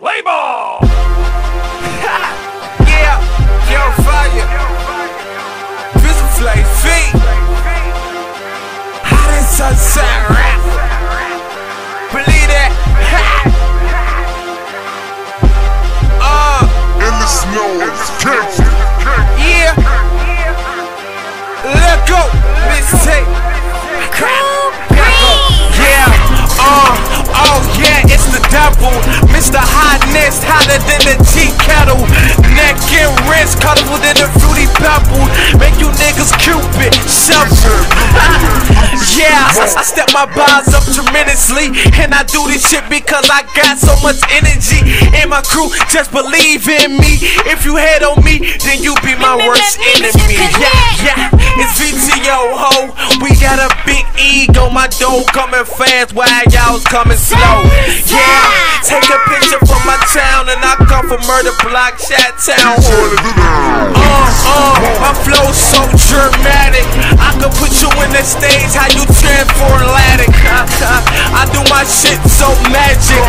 Label! yeah, Yo Fire. Pistol Flay feet. Hot as sunset rap. Believe that. Uh, In the snow, it's gangsta. Devil. Mr. Hotness, hotter than the tea kettle. Neck and wrist, colorful than the fruity pebble. Make you niggas cupid, shuffle. yeah, I, I step my bars up tremendously. And I do this shit because I got so much energy. And my crew just believe in me. If you hate on me, then you be my worst enemy. Yeah, yeah, it's VTO, ho. We got a big ego, my dough coming fast while y'all's coming slow. Yeah, I from Murder Block, Chat Town. Uh, uh, my flow so dramatic. I could put you in the stage, how you transform Atlantic. I do my shit so magic.